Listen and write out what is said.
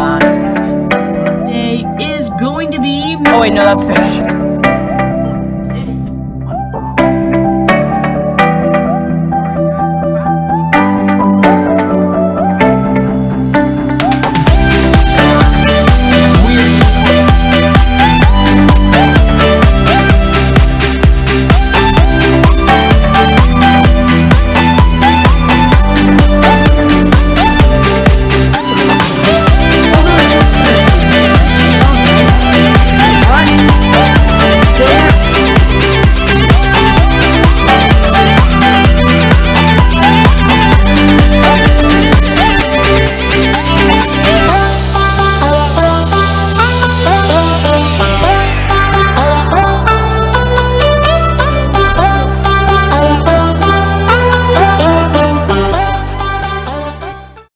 on. There is is going to be. Oh wait, no, that's fish.